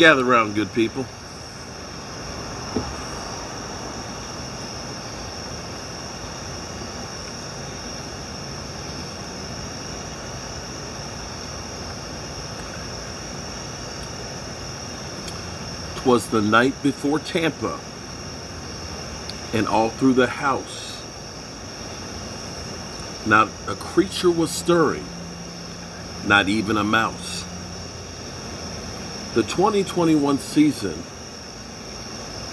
Gather around, good people. Twas the night before Tampa, and all through the house, not a creature was stirring, not even a mouse. The 2021 season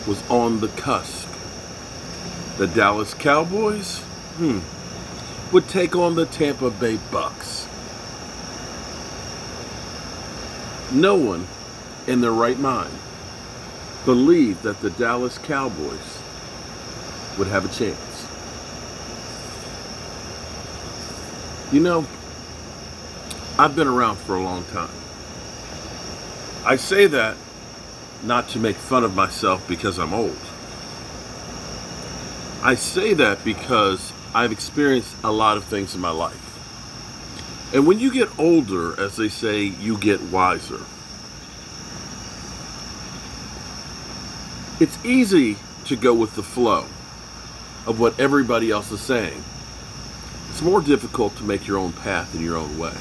was on the cusp. The Dallas Cowboys, hmm, would take on the Tampa Bay Bucks. No one in their right mind believed that the Dallas Cowboys would have a chance. You know, I've been around for a long time. I say that not to make fun of myself because I'm old. I say that because I've experienced a lot of things in my life. And when you get older, as they say, you get wiser. It's easy to go with the flow of what everybody else is saying. It's more difficult to make your own path in your own way.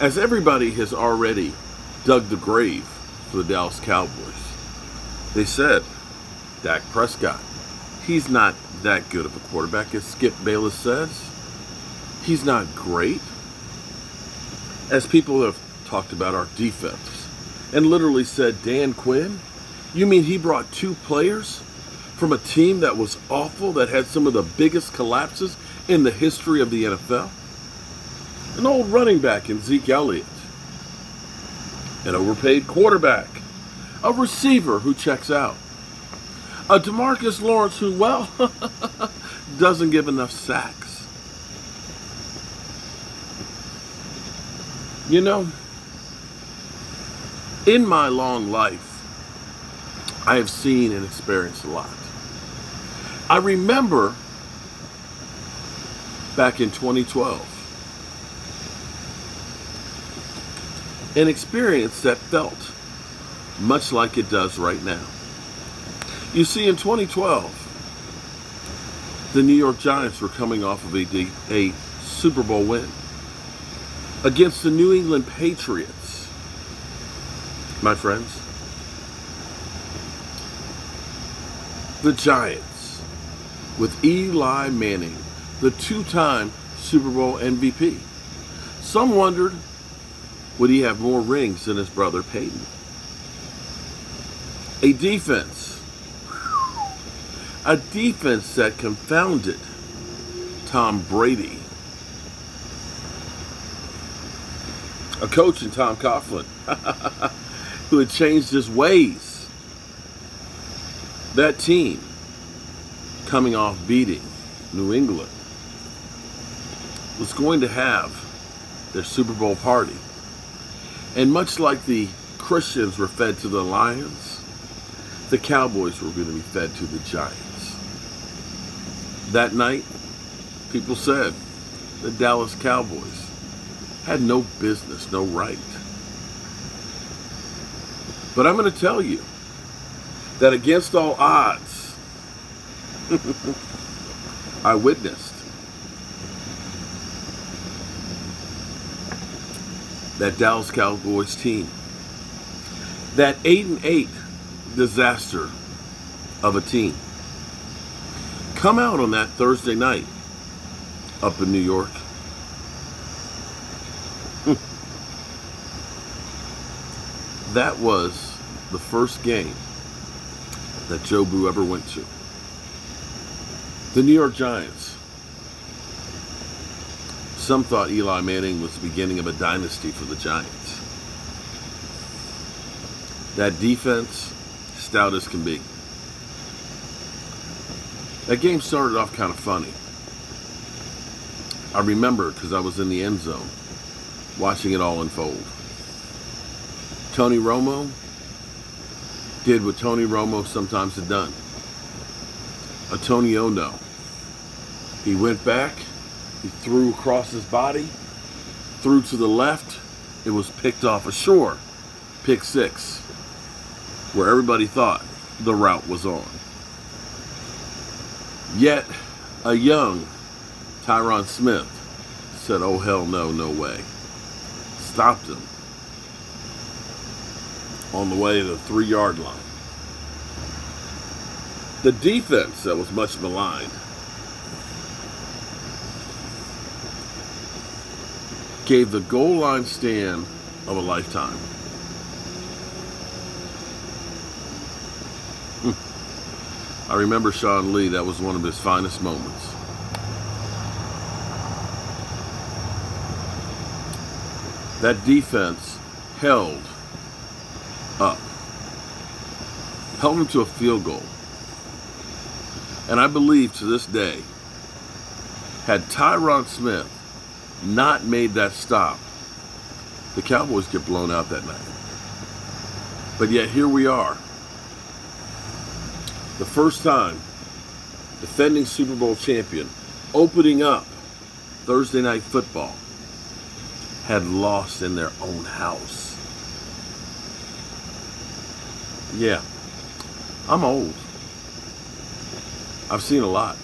As everybody has already dug the grave for the Dallas Cowboys, they said, Dak Prescott, he's not that good of a quarterback, as Skip Bayless says. He's not great. As people have talked about our defense and literally said, Dan Quinn, you mean he brought two players from a team that was awful, that had some of the biggest collapses in the history of the NFL? An old running back in Zeke Elliott, an overpaid quarterback, a receiver who checks out, a Demarcus Lawrence who, well, doesn't give enough sacks. You know, in my long life, I have seen and experienced a lot. I remember back in 2012 an experience that felt much like it does right now. You see, in 2012, the New York Giants were coming off of a, a Super Bowl win against the New England Patriots. My friends, the Giants with Eli Manning, the two time Super Bowl MVP. Some wondered would he have more rings than his brother Peyton? A defense, a defense that confounded Tom Brady. A coach in Tom Coughlin who had changed his ways that team coming off beating New England was going to have their Super Bowl party. And much like the Christians were fed to the Lions, the Cowboys were going to be fed to the Giants. That night, people said the Dallas Cowboys had no business, no right. But I'm going to tell you, that against all odds, I witnessed that Dallas Cowboys team, that 8 and 8 disaster of a team, come out on that Thursday night up in New York. that was the first game that Joe Jobu ever went to. The New York Giants. Some thought Eli Manning was the beginning of a dynasty for the Giants. That defense, stout as can be. That game started off kind of funny. I remember because I was in the end zone watching it all unfold. Tony Romo did what Tony Romo sometimes had done. A Tony Ono. He went back, he threw across his body, threw to the left, it was picked off ashore. pick six, where everybody thought the route was on. Yet, a young Tyron Smith said, oh hell no, no way. Stopped him on the way to the three yard line. The defense that was much maligned gave the goal line stand of a lifetime. Hmm. I remember Sean Lee, that was one of his finest moments. That defense held up, held him to a field goal. And I believe to this day, had Tyron Smith not made that stop, the Cowboys get blown out that night. But yet here we are. The first time defending Super Bowl champion opening up Thursday night football had lost in their own house. Yeah, I'm old. I've seen a lot.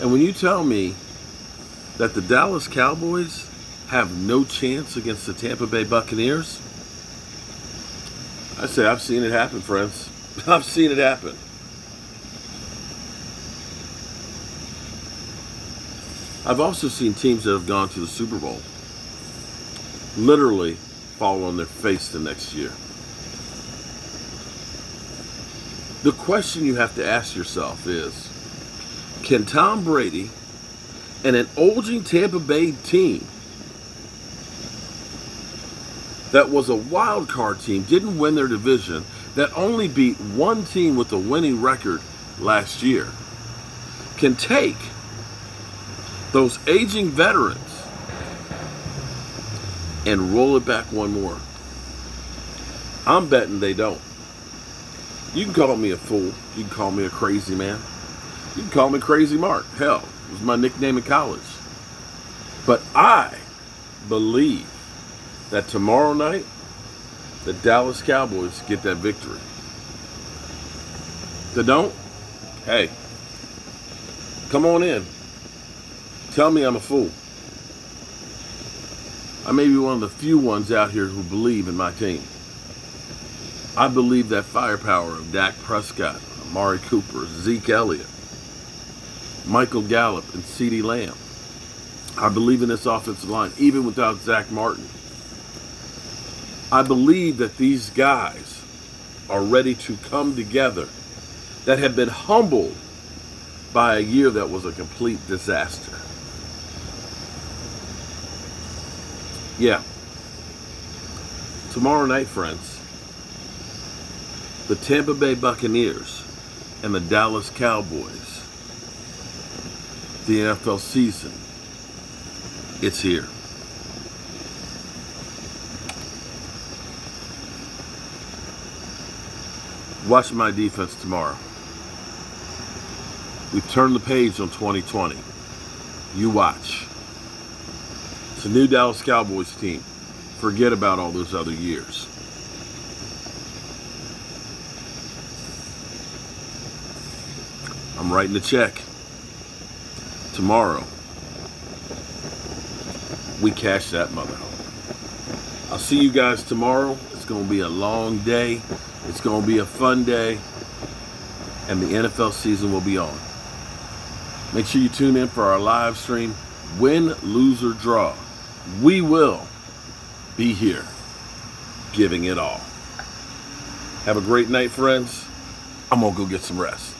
And when you tell me that the Dallas Cowboys have no chance against the Tampa Bay Buccaneers, I say I've seen it happen, friends. I've seen it happen. I've also seen teams that have gone to the Super Bowl literally fall on their face the next year. The question you have to ask yourself is can Tom Brady and an aging Tampa Bay team that was a wild card team, didn't win their division, that only beat one team with a winning record last year, can take those aging veterans and roll it back one more? I'm betting they don't. You can call me a fool. You can call me a crazy man. You can call me Crazy Mark. Hell, it was my nickname in college. But I believe that tomorrow night, the Dallas Cowboys get that victory. They don't? Hey, come on in. Tell me I'm a fool. I may be one of the few ones out here who believe in my team. I believe that firepower of Dak Prescott, Amari Cooper, Zeke Elliott, Michael Gallup, and CeeDee Lamb. I believe in this offensive line, even without Zack Martin. I believe that these guys are ready to come together that have been humbled by a year that was a complete disaster. Yeah. Tomorrow night, friends, the Tampa Bay Buccaneers and the Dallas Cowboys. The NFL season, it's here. Watch my defense tomorrow. We've turned the page on 2020. You watch. It's a new Dallas Cowboys team. Forget about all those other years. I'm writing a check. Tomorrow, we cash that mother home. I'll see you guys tomorrow. It's going to be a long day. It's going to be a fun day. And the NFL season will be on. Make sure you tune in for our live stream. Win, lose, or draw. We will be here giving it all. Have a great night, friends. I'm going to go get some rest.